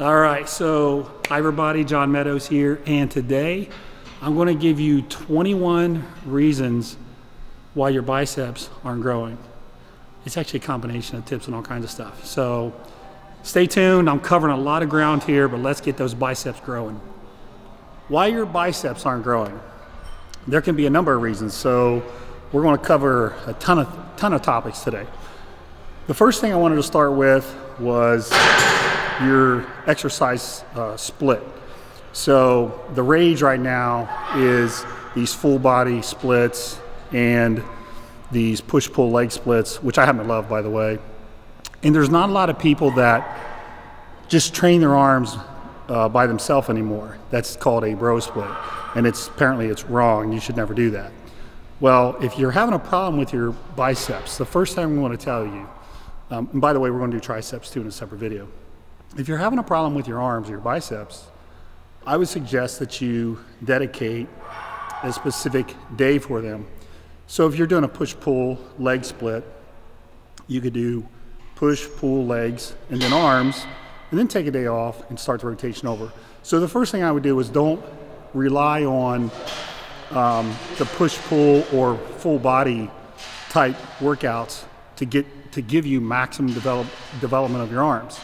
All right, so hi everybody, John Meadows here, and today I'm going to give you 21 reasons why your biceps aren't growing. It's actually a combination of tips and all kinds of stuff. So stay tuned, I'm covering a lot of ground here, but let's get those biceps growing. Why your biceps aren't growing? There can be a number of reasons, so we're going to cover a ton of, ton of topics today. The first thing I wanted to start with was your exercise uh, split. So the rage right now is these full body splits and these push pull leg splits, which I happen to love, by the way. And there's not a lot of people that just train their arms uh, by themselves anymore. That's called a bro split, and it's apparently it's wrong. You should never do that. Well, if you're having a problem with your biceps, the first thing we want to tell you, um, and by the way, we're going to do triceps too in a separate video. If you're having a problem with your arms or your biceps, I would suggest that you dedicate a specific day for them. So if you're doing a push-pull leg split, you could do push, pull legs, and then arms, and then take a day off and start the rotation over. So the first thing I would do is don't rely on um, the push-pull or full body type workouts to get to give you maximum develop, development of your arms.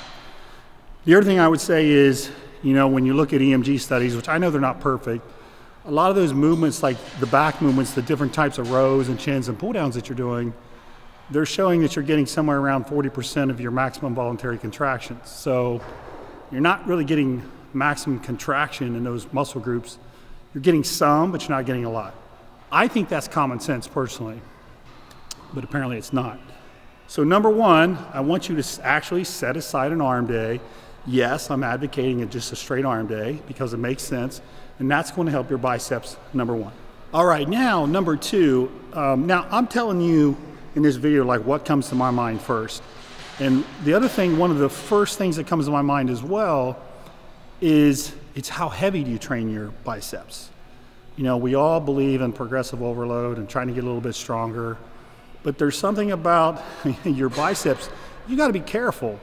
The other thing I would say is, you know, when you look at EMG studies, which I know they're not perfect, a lot of those movements, like the back movements, the different types of rows and chins and pull downs that you're doing, they're showing that you're getting somewhere around 40% of your maximum voluntary contractions. So you're not really getting maximum contraction in those muscle groups. You're getting some, but you're not getting a lot. I think that's common sense personally, but apparently it's not. So, number one, I want you to actually set aside an arm day Yes, I'm advocating just a straight arm day because it makes sense, and that's going to help your biceps, number one. All right, now, number two, um, now I'm telling you in this video like what comes to my mind first. And the other thing, one of the first things that comes to my mind as well is it's how heavy do you train your biceps? You know, we all believe in progressive overload and trying to get a little bit stronger, but there's something about your biceps, you got to be careful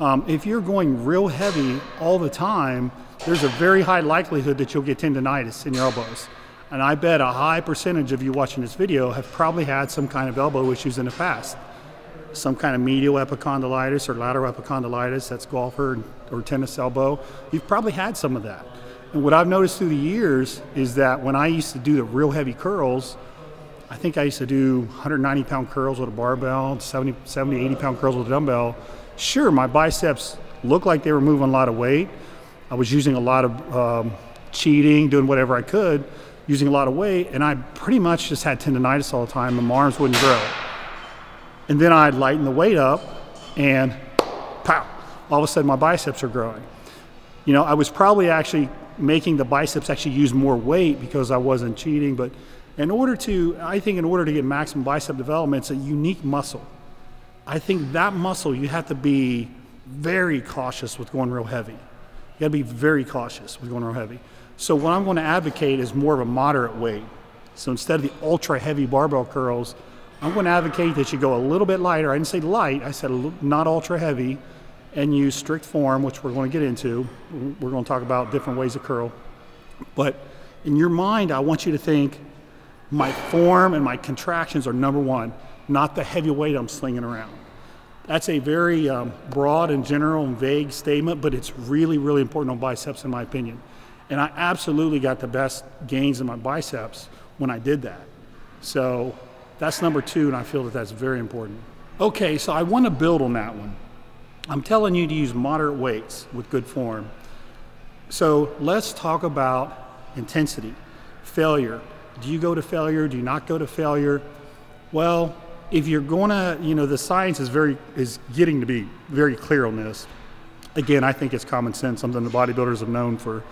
um, if you're going real heavy all the time, there's a very high likelihood that you'll get tendonitis in your elbows. And I bet a high percentage of you watching this video have probably had some kind of elbow issues in the past. Some kind of medial epicondylitis or lateral epicondylitis, that's golfer or tennis elbow. You've probably had some of that. And what I've noticed through the years is that when I used to do the real heavy curls, I think I used to do 190 pound curls with a barbell, 70, 70 80 pound curls with a dumbbell Sure, my biceps looked like they were moving a lot of weight. I was using a lot of um, cheating, doing whatever I could, using a lot of weight, and I pretty much just had tendonitis all the time, and my arms wouldn't grow. And then I'd lighten the weight up, and pow, all of a sudden my biceps are growing. You know, I was probably actually making the biceps actually use more weight because I wasn't cheating, but in order to, I think in order to get maximum bicep development, it's a unique muscle. I think that muscle, you have to be very cautious with going real heavy. You got to be very cautious with going real heavy. So what I'm going to advocate is more of a moderate weight. So instead of the ultra heavy barbell curls, I'm going to advocate that you go a little bit lighter. I didn't say light, I said not ultra heavy, and use strict form, which we're going to get into. We're going to talk about different ways to curl. But in your mind, I want you to think my form and my contractions are number one, not the heavy weight I'm slinging around. That's a very um, broad and general and vague statement, but it's really, really important on biceps, in my opinion. And I absolutely got the best gains in my biceps when I did that. So that's number two, and I feel that that's very important. Okay, so I want to build on that one. I'm telling you to use moderate weights with good form. So let's talk about intensity, failure. Do you go to failure? Do you not go to failure? Well, if you're going to, you know, the science is very is getting to be very clear on this. Again, I think it's common sense, something the bodybuilders have known for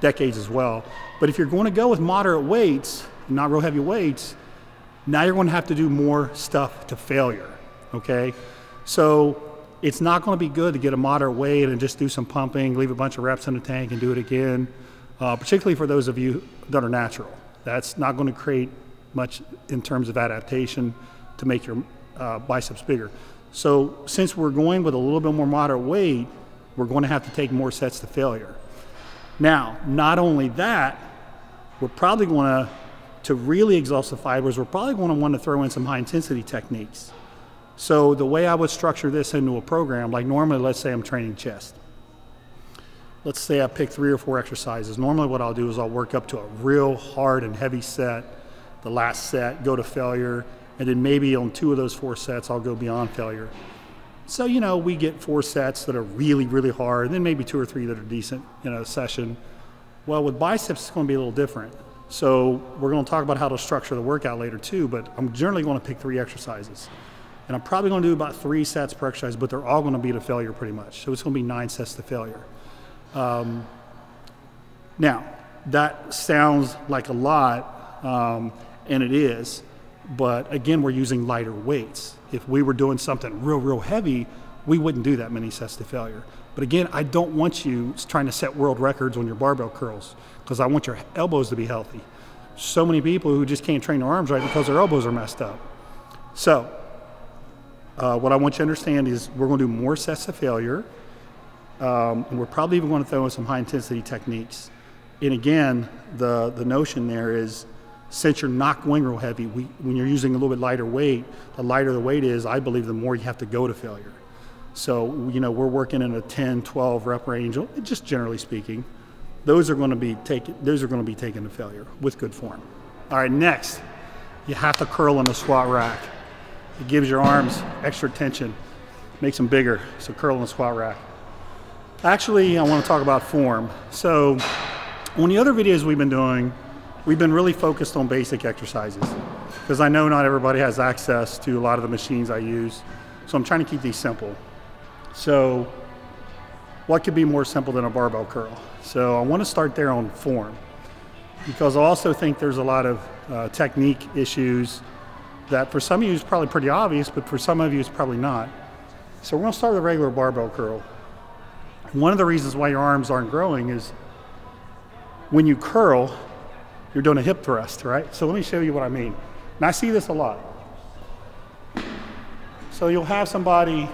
decades as well. But if you're going to go with moderate weights, not real heavy weights, now you're going to have to do more stuff to failure. Okay, so it's not going to be good to get a moderate weight and just do some pumping, leave a bunch of reps in the tank, and do it again. Uh, particularly for those of you that are natural, that's not going to create much in terms of adaptation to make your uh, biceps bigger. So since we're going with a little bit more moderate weight, we're going to have to take more sets to failure. Now, not only that, we're probably going to, to really exhaust the fibers, we're probably going to want to throw in some high intensity techniques. So the way I would structure this into a program, like normally, let's say I'm training chest. Let's say I pick three or four exercises. Normally what I'll do is I'll work up to a real hard and heavy set, the last set, go to failure, and then maybe on two of those four sets, I'll go beyond failure. So, you know, we get four sets that are really, really hard, and then maybe two or three that are decent in a session. Well, with biceps, it's going to be a little different. So, we're going to talk about how to structure the workout later too, but I'm generally going to pick three exercises. And I'm probably going to do about three sets per exercise, but they're all going to be to failure pretty much. So, it's going to be nine sets to failure. Um, now, that sounds like a lot, um, and it is. But again, we're using lighter weights. If we were doing something real, real heavy, we wouldn't do that many sets to failure. But again, I don't want you trying to set world records on your barbell curls because I want your elbows to be healthy. So many people who just can't train their arms right because their elbows are messed up. So, uh, what I want you to understand is we're going to do more sets to failure, um, and we're probably even going to throw in some high intensity techniques. And again, the, the notion there is since you're not going real heavy, we, when you're using a little bit lighter weight, the lighter the weight is, I believe the more you have to go to failure. So, you know, we're working in a 10, 12 rep range, just generally speaking. Those are going to be taken, those are going to be taken to failure with good form. All right, next, you have to curl in a squat rack. It gives your arms extra tension, makes them bigger. So curl in a squat rack. Actually, I want to talk about form. So, on the other videos we've been doing, we've been really focused on basic exercises because I know not everybody has access to a lot of the machines I use. So I'm trying to keep these simple. So what could be more simple than a barbell curl? So I want to start there on form because I also think there's a lot of uh, technique issues that for some of you is probably pretty obvious, but for some of you it's probably not. So we're going to start with a regular barbell curl. One of the reasons why your arms aren't growing is when you curl, you're doing a hip thrust, right? So let me show you what I mean. And I see this a lot. So you'll have somebody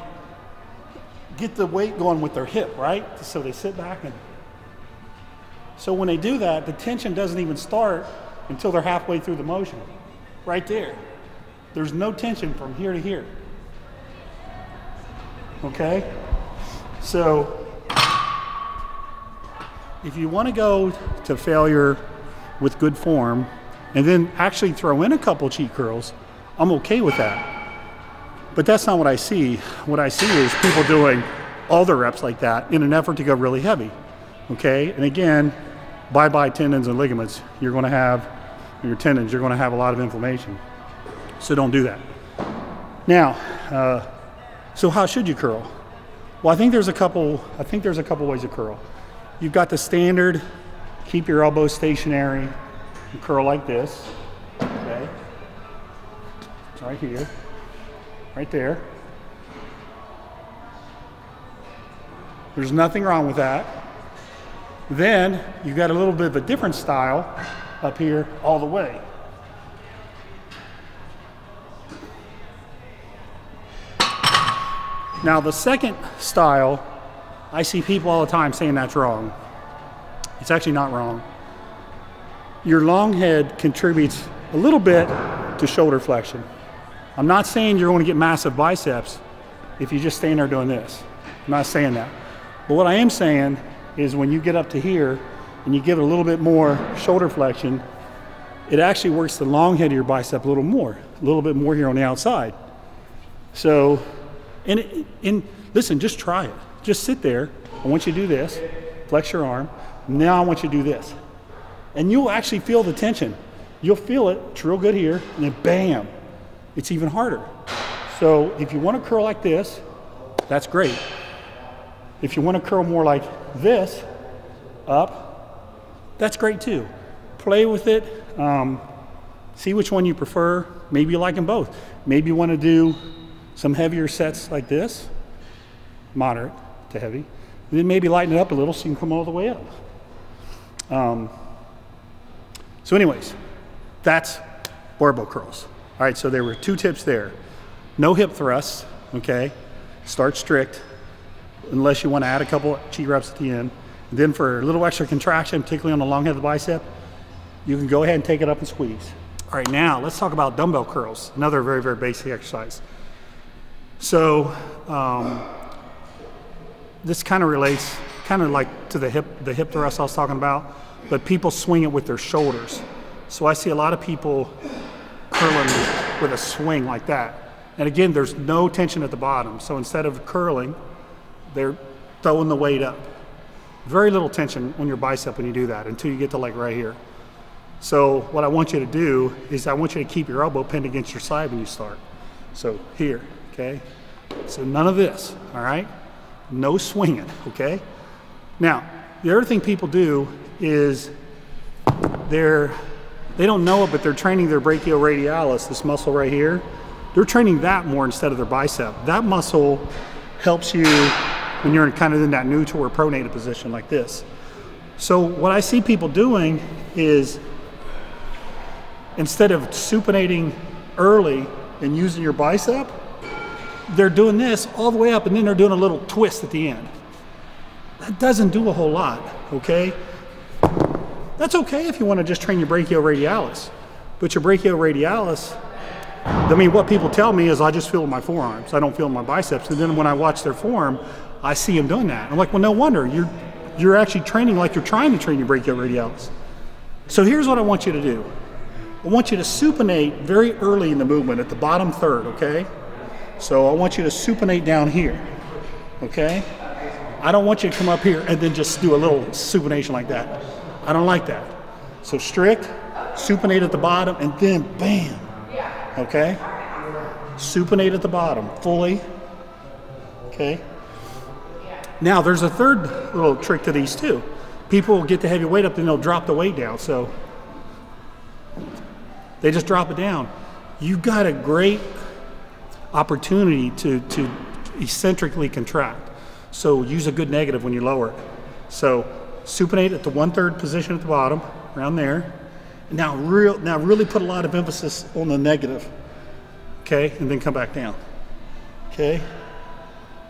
get the weight going with their hip, right? So they sit back and. So when they do that, the tension doesn't even start until they're halfway through the motion. Right there. There's no tension from here to here. Okay? So if you want to go to failure with good form and then actually throw in a couple cheat curls, I'm okay with that. But that's not what I see. What I see is people doing all their reps like that in an effort to go really heavy. Okay? And again, bye bye tendons and ligaments. You're going to have your tendons, you're going to have a lot of inflammation. So don't do that. Now, uh, so how should you curl? Well, I think there's a couple. I think there's a couple ways to curl. You've got the standard Keep your elbow stationary and curl like this. Okay. Right here. Right there. There's nothing wrong with that. Then you've got a little bit of a different style up here all the way. Now the second style, I see people all the time saying that's wrong. It's actually not wrong. Your long head contributes a little bit to shoulder flexion. I'm not saying you're going to get massive biceps if you just stand there doing this. I'm not saying that. But what I am saying is when you get up to here and you give it a little bit more shoulder flexion, it actually works the long head of your bicep a little more, a little bit more here on the outside. So, and, and listen, just try it. Just sit there. I want you to do this. Flex your arm. Now I want you to do this. And you'll actually feel the tension. You'll feel it, it's real good here, and then bam, it's even harder. So if you want to curl like this, that's great. If you want to curl more like this, up, that's great too. Play with it. Um, see which one you prefer. Maybe you like them both. Maybe you want to do some heavier sets like this, moderate to heavy. And then maybe lighten it up a little so you can come all the way up. Um, so anyways, that's barbell curls. All right, so there were two tips there. No hip thrusts, okay? Start strict. unless you want to add a couple cheat reps at the end. And then for a little extra contraction, particularly on the long head of the bicep, you can go ahead and take it up and squeeze. All right, now let's talk about dumbbell curls, another very, very basic exercise. So um, this kind of relates kind of like to the hip, the hip thrust I was talking about, but people swing it with their shoulders. So I see a lot of people curling with a swing like that. And again, there's no tension at the bottom. So instead of curling, they're throwing the weight up. Very little tension on your bicep when you do that until you get to like right here. So what I want you to do is I want you to keep your elbow pinned against your side when you start. So here, okay? So none of this, all right? No swinging, okay? Now, the other thing people do is they're, they don't know it, but they're training their brachioradialis, this muscle right here. They're training that more instead of their bicep. That muscle helps you when you're kind of in that neutral or pronated position like this. So what I see people doing is instead of supinating early and using your bicep, they're doing this all the way up and then they're doing a little twist at the end. That doesn't do a whole lot, okay? That's okay if you want to just train your brachioradialis. But your brachioradialis, I mean, what people tell me is I just feel my forearms. I don't feel my biceps. And then when I watch their form, I see them doing that. I'm like, well, no wonder. You're, you're actually training like you're trying to train your brachioradialis. So here's what I want you to do. I want you to supinate very early in the movement at the bottom third, okay? So I want you to supinate down here, okay? I don't want you to come up here and then just do a little supination like that. I don't like that. So strict, supinate at the bottom, and then bam, okay? Supinate at the bottom, fully, okay? Now there's a third little trick to these too. People will get the heavy weight up, then they'll drop the weight down. So they just drop it down. You've got a great opportunity to, to eccentrically contract. So use a good negative when you lower it. So supinate at the one-third position at the bottom, around there. And now, real, now really put a lot of emphasis on the negative, okay? And then come back down, okay?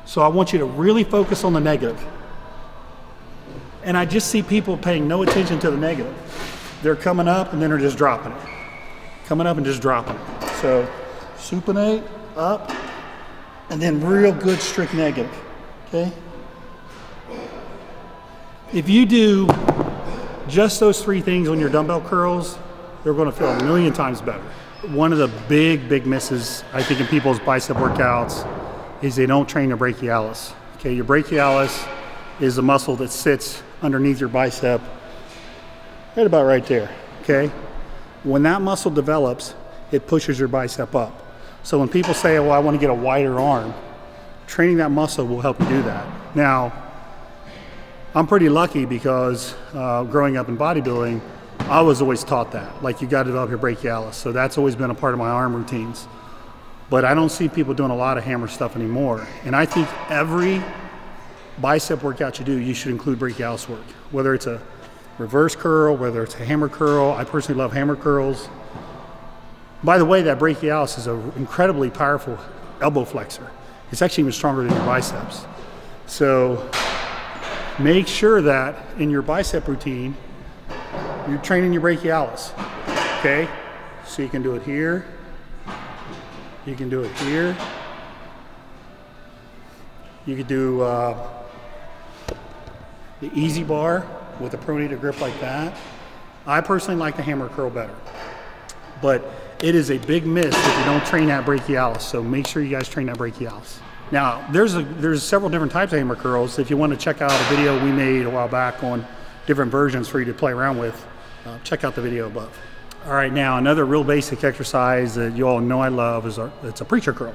So I want you to really focus on the negative. And I just see people paying no attention to the negative. They're coming up and then they're just dropping it coming up and just dropping it. So supinate, up, and then real good strict negative, okay? If you do just those three things on your dumbbell curls, they're gonna feel a million times better. One of the big, big misses, I think, in people's bicep workouts is they don't train their brachialis. Okay, your brachialis is a muscle that sits underneath your bicep, right about right there, okay? When that muscle develops, it pushes your bicep up. So when people say, well, I want to get a wider arm, training that muscle will help you do that. Now, I'm pretty lucky because uh, growing up in bodybuilding, I was always taught that. Like you got to develop your brachialis. So that's always been a part of my arm routines. But I don't see people doing a lot of hammer stuff anymore. And I think every bicep workout you do, you should include brachialis work, whether it's a reverse curl, whether it's a hammer curl. I personally love hammer curls. By the way, that brachialis is an incredibly powerful elbow flexor. It's actually even stronger than your biceps. So make sure that in your bicep routine, you're training your brachialis, okay? So you can do it here, you can do it here, you could do uh, the EZ bar, with a pronated grip like that. I personally like the hammer curl better, but it is a big miss if you don't train that brachialis. So make sure you guys train that brachialis. Now, there's a, there's several different types of hammer curls. If you want to check out a video we made a while back on different versions for you to play around with, uh, check out the video above. All right, now another real basic exercise that you all know I love is our, it's a preacher curl.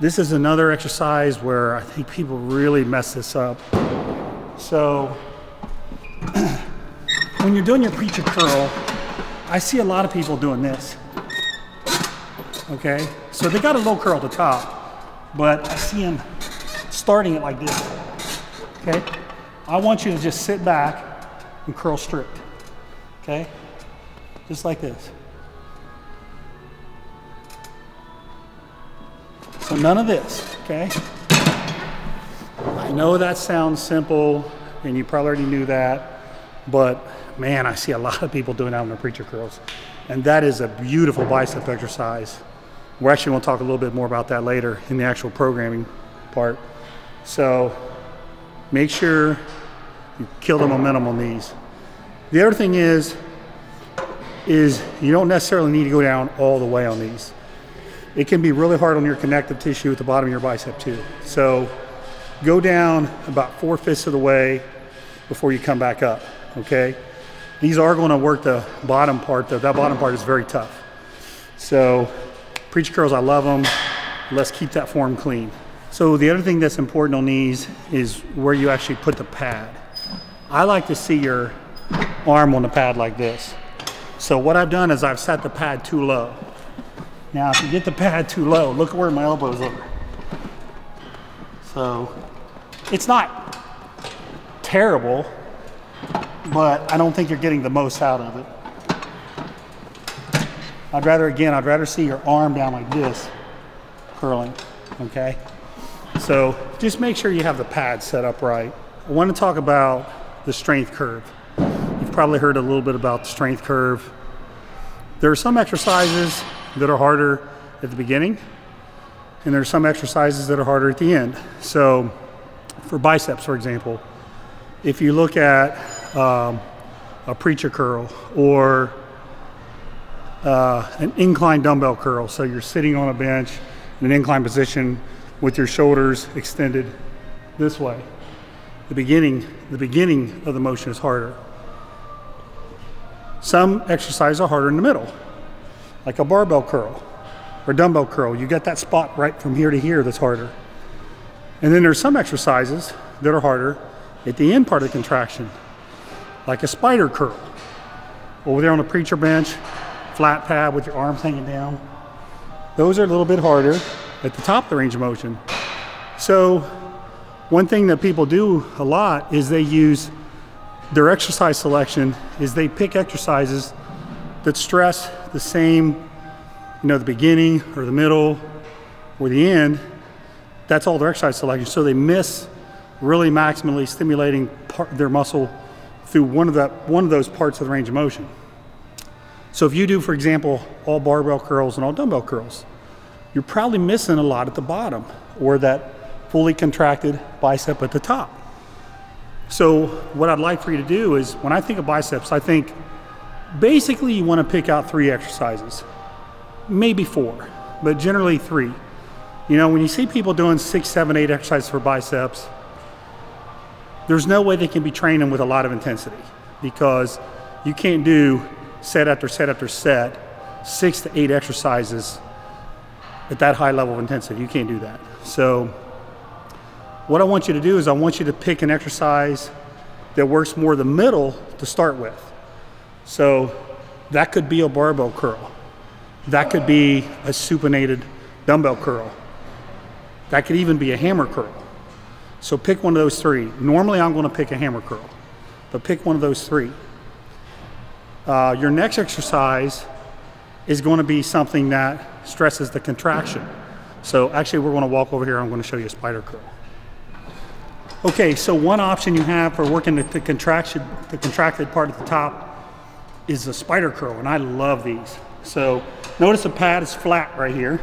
This is another exercise where I think people really mess this up. So when you're doing your preacher curl, I see a lot of people doing this. Okay, so they got a low curl at the top, but I see them starting it like this. Okay, I want you to just sit back and curl strict. Okay, just like this. So none of this, okay? I I know that sounds simple, and you probably already knew that, but man, I see a lot of people doing that on their preacher curls. And that is a beautiful bicep exercise. We're actually going to talk a little bit more about that later in the actual programming part. So make sure you kill the momentum on these. The other thing is, is you don't necessarily need to go down all the way on these. It can be really hard on your connective tissue at the bottom of your bicep too. So go down about four fifths of the way before you come back up, okay? These are going to work the bottom part though. That bottom part is very tough. So preacher curls, I love them. Let's keep that form clean. So the other thing that's important on these is where you actually put the pad. I like to see your arm on the pad like this. So what I've done is I've set the pad too low. Now if you get the pad too low, look where my elbows are. So it's not terrible, but I don't think you're getting the most out of it. I'd rather, again, I'd rather see your arm down like this, curling, okay? So just make sure you have the pad set up right. I want to talk about the strength curve. You've probably heard a little bit about the strength curve. There are some exercises that are harder at the beginning, and there are some exercises that are harder at the end. So for biceps, for example, if you look at um, a preacher curl or uh, an incline dumbbell curl, so you're sitting on a bench in an incline position with your shoulders extended this way. The beginning, the beginning of the motion is harder. Some exercises are harder in the middle, like a barbell curl or dumbbell curl. You get that spot right from here to here that's harder. And then there's some exercises that are harder at the end part of the contraction, like a spider curl. Over there on the preacher bench, flat pad with your arms hanging down. Those are a little bit harder at the top of the range of motion. So one thing that people do a lot is they use their exercise selection is they pick exercises that stress the same, you know, the beginning or the middle or the end. That's all their exercise selection. So they miss really maximally stimulating part, their muscle through one of, the, one of those parts of the range of motion. So if you do, for example, all barbell curls and all dumbbell curls, you're probably missing a lot at the bottom or that fully contracted bicep at the top. So what I'd like for you to do is when I think of biceps, I think basically you want to pick out three exercises, maybe four, but generally three. You know, when you see people doing six, seven, eight exercises for biceps, there's no way they can be training with a lot of intensity because you can't do set after set after set, six to eight exercises at that high level of intensity. You can't do that. So what I want you to do is I want you to pick an exercise that works more the middle to start with. So that could be a barbell curl. That could be a supinated dumbbell curl. That could even be a hammer curl. So pick one of those three. Normally I'm going to pick a hammer curl, but pick one of those three. Uh, your next exercise is going to be something that stresses the contraction. So actually we're going to walk over here. I'm going to show you a spider curl. Okay, so one option you have for working the, the contraction, the contracted part at the top is a spider curl, and I love these. So notice the pad is flat right here.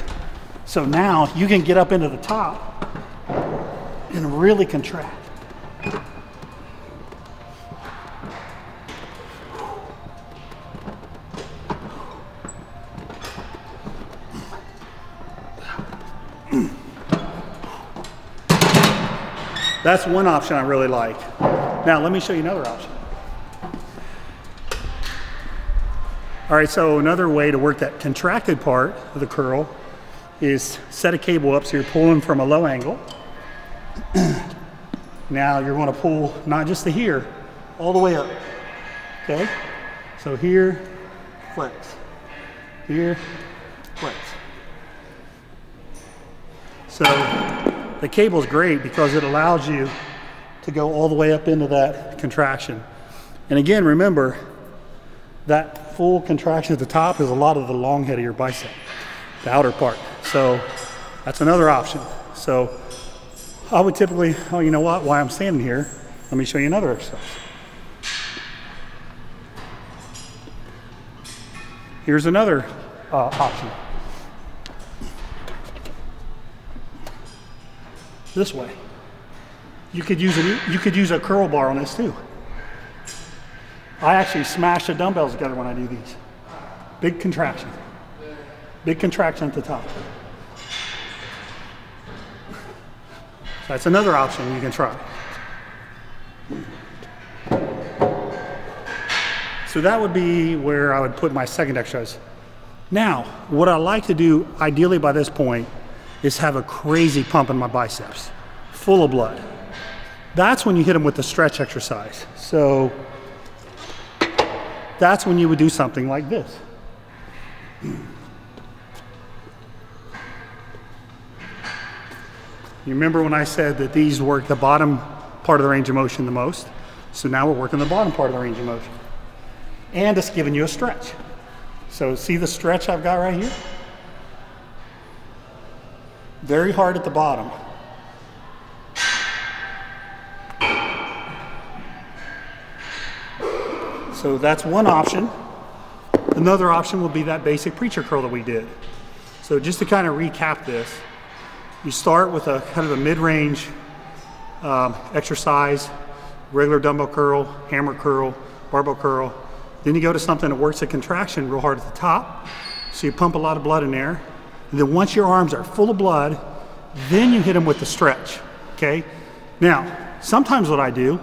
So now you can get up into the top and really contract. That's one option I really like. Now let me show you another option. All right, so another way to work that contracted part of the curl is set a cable up so you're pulling from a low angle. now you're going to pull not just to here, all the way up. Okay? So here, flex. Here, flex. So the cable is great because it allows you to go all the way up into that contraction. And again, remember that full contraction at the top is a lot of the long head of your bicep, the outer part. So that's another option. So I would typically, oh, you know what, while I'm standing here, let me show you another exercise. Here's another uh, option. This way. You could use a you could use a curl bar on this too. I actually smash the dumbbells together when I do these. Big contraction. Big contraction at the top. That's another option you can try. So that would be where I would put my second exercise. Now, what I like to do ideally by this point is have a crazy pump in my biceps, full of blood. That's when you hit them with the stretch exercise. So that's when you would do something like this. You remember when I said that these work the bottom part of the range of motion the most? So now we're working the bottom part of the range of motion. And it's giving you a stretch. So see the stretch I've got right here? Very hard at the bottom. So that's one option. Another option will be that basic preacher curl that we did. So just to kind of recap this, you start with a kind of a mid-range um, exercise, regular dumbbell curl, hammer curl, barbell curl. Then you go to something that works a contraction real hard at the top. So you pump a lot of blood in there. And then once your arms are full of blood, then you hit them with the stretch, okay? Now, sometimes what I do,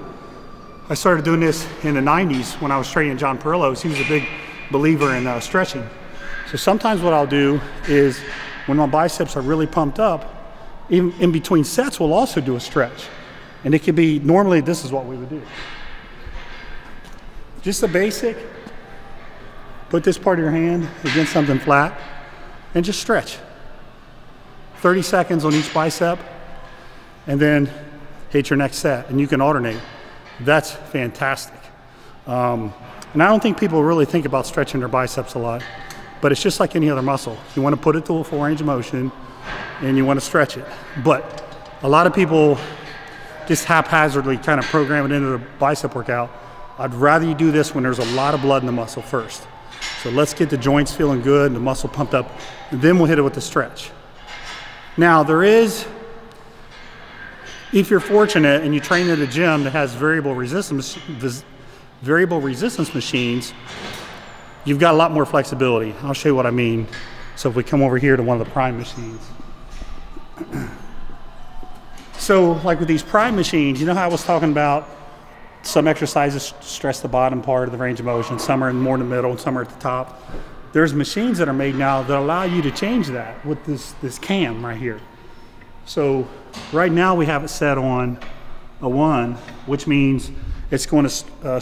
I started doing this in the 90s when I was training John Parrillo's. He was a big believer in uh, stretching. So sometimes what I'll do is when my biceps are really pumped up, in, in between sets, we'll also do a stretch. And it could be, normally this is what we would do. Just the basic, put this part of your hand against something flat and just stretch. 30 seconds on each bicep and then hit your next set and you can alternate. That's fantastic. Um, and I don't think people really think about stretching their biceps a lot, but it's just like any other muscle. You want to put it to a full range of motion and you want to stretch it. But a lot of people just haphazardly kind of program it into the bicep workout. I'd rather you do this when there's a lot of blood in the muscle first. So let's get the joints feeling good and the muscle pumped up, and then we'll hit it with the stretch. Now there is, if you're fortunate and you train at a gym that has variable resistance, variable resistance machines, you've got a lot more flexibility. I'll show you what I mean. So if we come over here to one of the prime machines. so like with these prime machines, you know how I was talking about some exercises stress the bottom part of the range of motion, some are more in the middle, and some are at the top. There's machines that are made now that allow you to change that with this, this cam right here. So right now we have it set on a one, which means it's going to uh,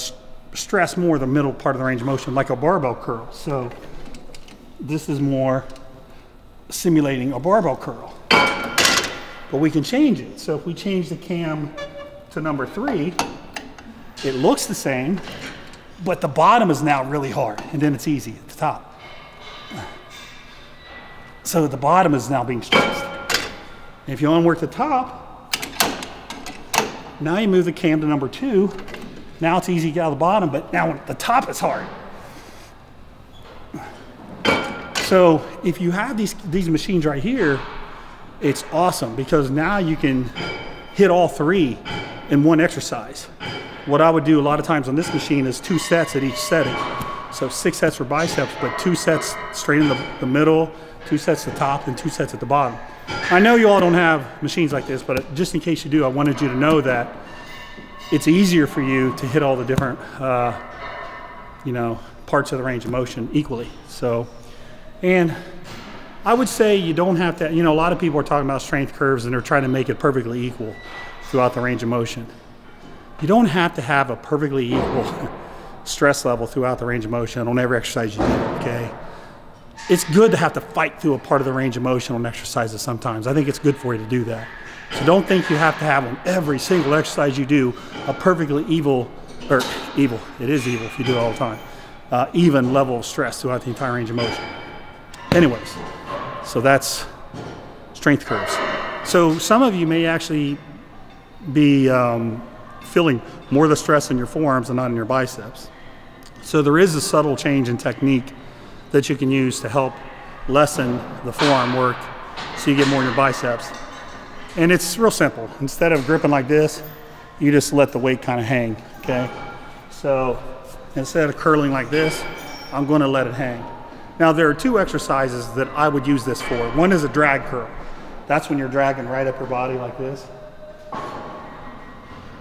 stress more the middle part of the range of motion like a barbell curl. So this is more simulating a barbell curl. But we can change it. So if we change the cam to number three, it looks the same, but the bottom is now really hard, and then it's easy at the top. So the bottom is now being stressed. if you want to work the top, now you move the cam to number two. Now it's easy to get out of the bottom, but now the top is hard. So if you have these, these machines right here, it's awesome because now you can hit all three in one exercise. What I would do a lot of times on this machine is two sets at each setting. So six sets for biceps, but two sets straight in the, the middle, two sets at the top, and two sets at the bottom. I know you all don't have machines like this, but just in case you do, I wanted you to know that it's easier for you to hit all the different, uh, you know, parts of the range of motion equally. So and I would say you don't have to, you know, a lot of people are talking about strength curves and they're trying to make it perfectly equal throughout the range of motion. You don't have to have a perfectly equal stress level throughout the range of motion on every exercise you do, okay? It's good to have to fight through a part of the range of motion on exercises sometimes. I think it's good for you to do that. So don't think you have to have on every single exercise you do a perfectly evil, or evil, it is evil if you do it all the time, uh, even level of stress throughout the entire range of motion. Anyways, so that's strength curves. So some of you may actually be um, feeling more of the stress in your forearms and not in your biceps. So there is a subtle change in technique that you can use to help lessen the forearm work so you get more in your biceps. And it's real simple. Instead of gripping like this, you just let the weight kind of hang, okay? So instead of curling like this, I'm gonna let it hang. Now there are two exercises that I would use this for. One is a drag curl. That's when you're dragging right up your body like this.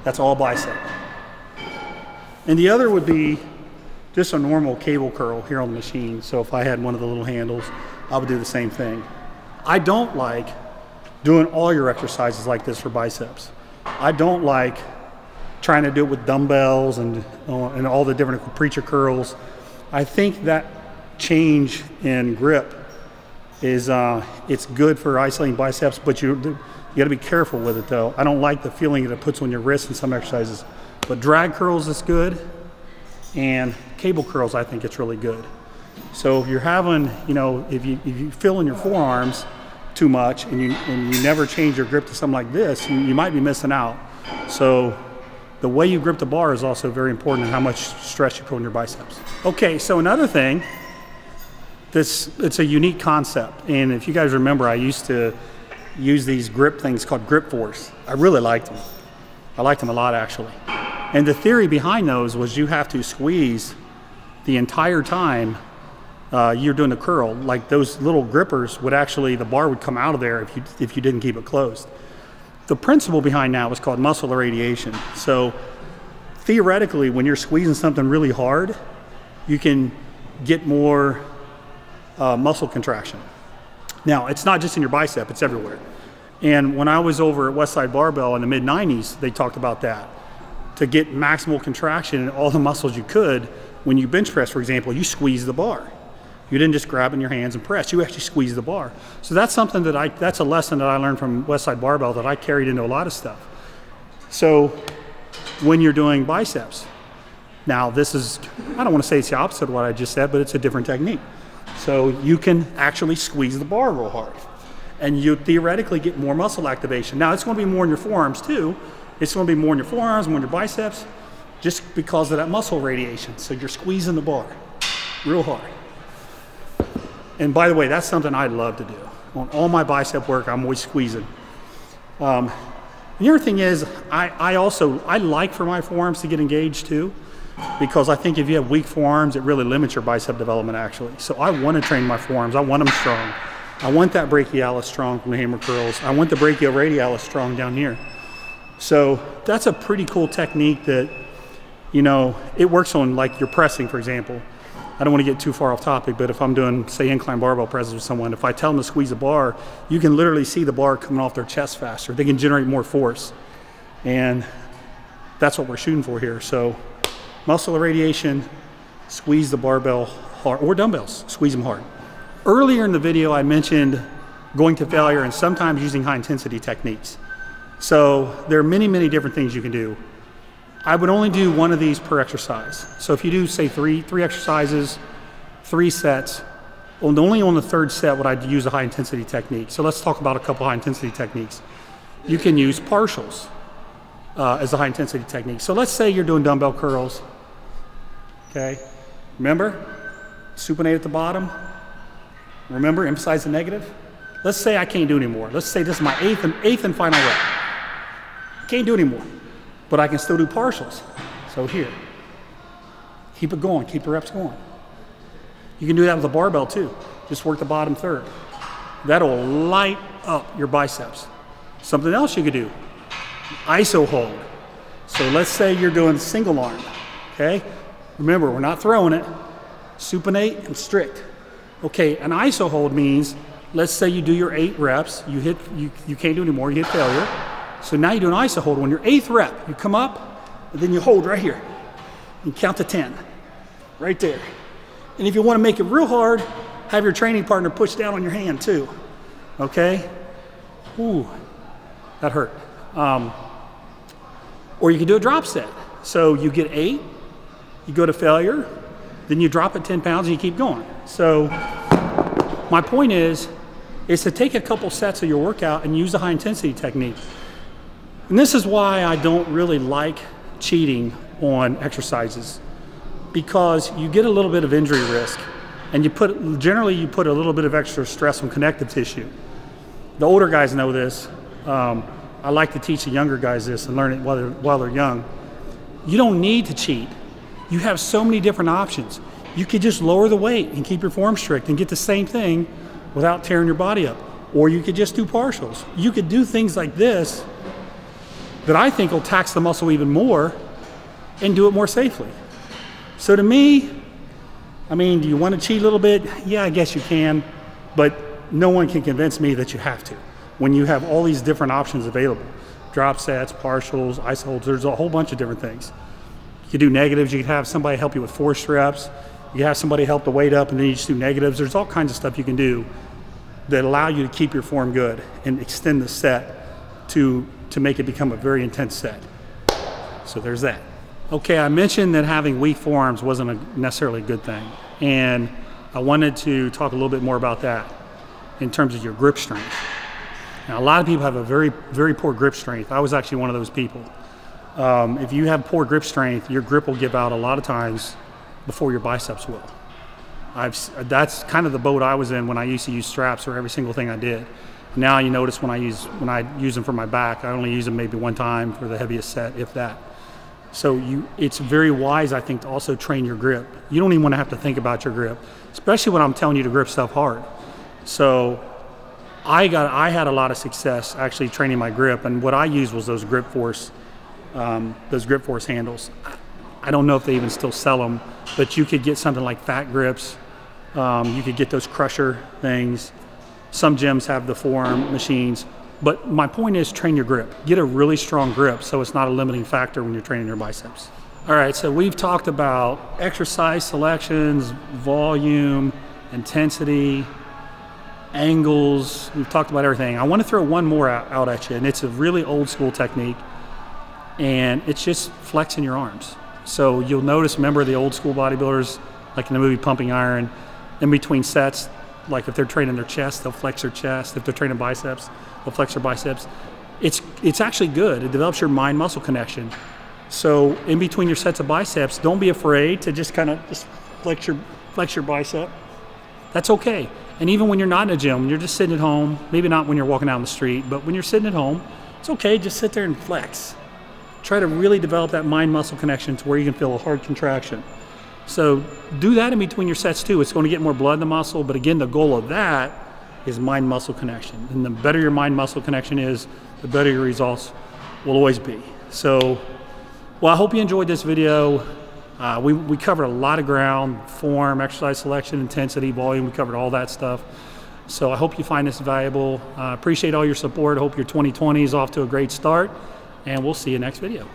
That's all bicep. And the other would be just a normal cable curl here on the machine. So if I had one of the little handles, I would do the same thing. I don't like doing all your exercises like this for biceps. I don't like trying to do it with dumbbells and, uh, and all the different preacher curls. I think that change in grip is uh, it's good for isolating biceps, but you you got to be careful with it though. I don't like the feeling that it puts on your wrist in some exercises, but drag curls is good, and cable curls I think it's really good. So if you're having, you know, if you if you feel in your forearms too much and you and you never change your grip to something like this, you, you might be missing out. So the way you grip the bar is also very important and how much stress you put on your biceps. Okay, so another thing this it's a unique concept and if you guys remember i used to use these grip things called grip force. I really liked them. I liked them a lot actually. And the theory behind those was you have to squeeze the entire time uh, you're doing a curl like those little grippers would actually the bar would come out of there if you if you didn't keep it closed. The principle behind that was called muscle irradiation. So theoretically when you're squeezing something really hard you can get more uh, muscle contraction. Now, it's not just in your bicep, it's everywhere. And when I was over at Westside Barbell in the mid 90s, they talked about that. To get maximal contraction in all the muscles you could, when you bench press, for example, you squeeze the bar. You didn't just grab in your hands and press, you actually squeeze the bar. So that's something that I, that's a lesson that I learned from Westside Barbell that I carried into a lot of stuff. So when you're doing biceps, now this is, I don't want to say it's the opposite of what I just said, but it's a different technique. So you can actually squeeze the bar real hard. And you theoretically get more muscle activation. Now it's going to be more in your forearms too. It's going to be more in your forearms, more in your biceps, just because of that muscle radiation. So you're squeezing the bar real hard. And by the way, that's something I love to do. On all my bicep work, I'm always squeezing. Um, the other thing is, I, I also, I like for my forearms to get engaged too because I think if you have weak forearms, it really limits your bicep development actually. So I want to train my forearms. I want them strong. I want that brachialis strong from the hammer curls. I want the brachioradialis strong down here. So that's a pretty cool technique that, you know, it works on like your pressing, for example. I don't want to get too far off topic, but if I'm doing, say, incline barbell presses with someone, if I tell them to squeeze a bar, you can literally see the bar coming off their chest faster. They can generate more force. And that's what we're shooting for here. So muscle irradiation, squeeze the barbell hard, or dumbbells, squeeze them hard. Earlier in the video, I mentioned going to failure and sometimes using high intensity techniques. So there are many, many different things you can do. I would only do one of these per exercise. So if you do say three, three exercises, three sets, only on the third set would I use a high intensity technique. So let's talk about a couple high intensity techniques. You can use partials uh, as a high intensity technique. So let's say you're doing dumbbell curls Okay? Remember? Supinate at the bottom. Remember, emphasize the negative. Let's say I can't do anymore. Let's say this is my eighth and, eighth and final rep. Can't do anymore, but I can still do partials. So here, keep it going, keep the reps going. You can do that with a barbell too. Just work the bottom third. That'll light up your biceps. Something else you could do, iso hold. So let's say you're doing single arm, okay? Remember, we're not throwing it. Supinate and strict. Okay, an iso hold means, let's say you do your eight reps, you hit, you, you can't do anymore, you hit failure. So now you do an iso hold. When your eighth rep, you come up, and then you hold right here. And count to 10, right there. And if you want to make it real hard, have your training partner push down on your hand too. Okay? Ooh, that hurt. Um, or you can do a drop set. So you get eight, you go to failure, then you drop it 10 pounds and you keep going. So my point is, is to take a couple sets of your workout and use the high intensity technique. And this is why I don't really like cheating on exercises because you get a little bit of injury risk and you put generally you put a little bit of extra stress on connective tissue. The older guys know this. Um, I like to teach the younger guys this and learn it while they're, while they're young. You don't need to cheat. You have so many different options. You could just lower the weight and keep your form strict and get the same thing without tearing your body up. Or you could just do partials. You could do things like this that I think will tax the muscle even more and do it more safely. So to me, I mean, do you want to cheat a little bit? Yeah, I guess you can, but no one can convince me that you have to. When you have all these different options available, drop sets, partials, isoholds, there's a whole bunch of different things. You do negatives, you could have somebody help you with force reps, you have somebody help the weight up and then you just do negatives. There's all kinds of stuff you can do that allow you to keep your form good and extend the set to, to make it become a very intense set. So there's that. Okay, I mentioned that having weak forearms wasn't a necessarily a good thing. And I wanted to talk a little bit more about that in terms of your grip strength. A lot of people have a very, very poor grip strength. I was actually one of those people. Um, if you have poor grip strength, your grip will give out a lot of times before your biceps will. I've, that's kind of the boat I was in when I used to use straps for every single thing I did. Now you notice when I use when I use them for my back, I only use them maybe one time for the heaviest set, if that. So you, it's very wise, I think, to also train your grip. You don't even want to have to think about your grip, especially when I'm telling you to grip stuff hard. So I got, I had a lot of success actually training my grip, and what I used was those grip force, um, those grip force handles. I don't know if they even still sell them, but you could get something like fat grips. Um, you could get those crusher things. Some gyms have the forearm machines. But my point is train your grip. Get a really strong grip so it's not a limiting factor when you're training your biceps. All right, so we've talked about exercise selections, volume, intensity, angles. We've talked about everything. I want to throw one more out, at you, and it's a really old school technique, and it's just flexing your arms. So you'll notice, remember the old school bodybuilders, like in the movie Pumping Iron, in between sets, like if they're training their chest, they'll flex their chest. If they're training biceps, they'll flex their biceps. It's, it's actually good. It develops your mind muscle connection. So in between your sets of biceps, don't be afraid to just kind of just flex your, flex your bicep. That's okay. And even when you're not in a gym, you're just sitting at home, maybe not when you're walking down the street, but when you're sitting at home, it's okay. Just sit there and flex try to really develop that mind muscle connection to where you can feel a hard contraction. So do that in between your sets too. It's going to get more blood in the muscle, but again, the goal of that is mind muscle connection. And the better your mind muscle connection is, the better your results will always be. So, well, I hope you enjoyed this video. Uh, we, we covered a lot of ground, form, exercise selection, intensity, volume. We covered all that stuff. So I hope you find this valuable. Uh, appreciate all your support. Hope your 2020 is off to a great start and we'll see you next video.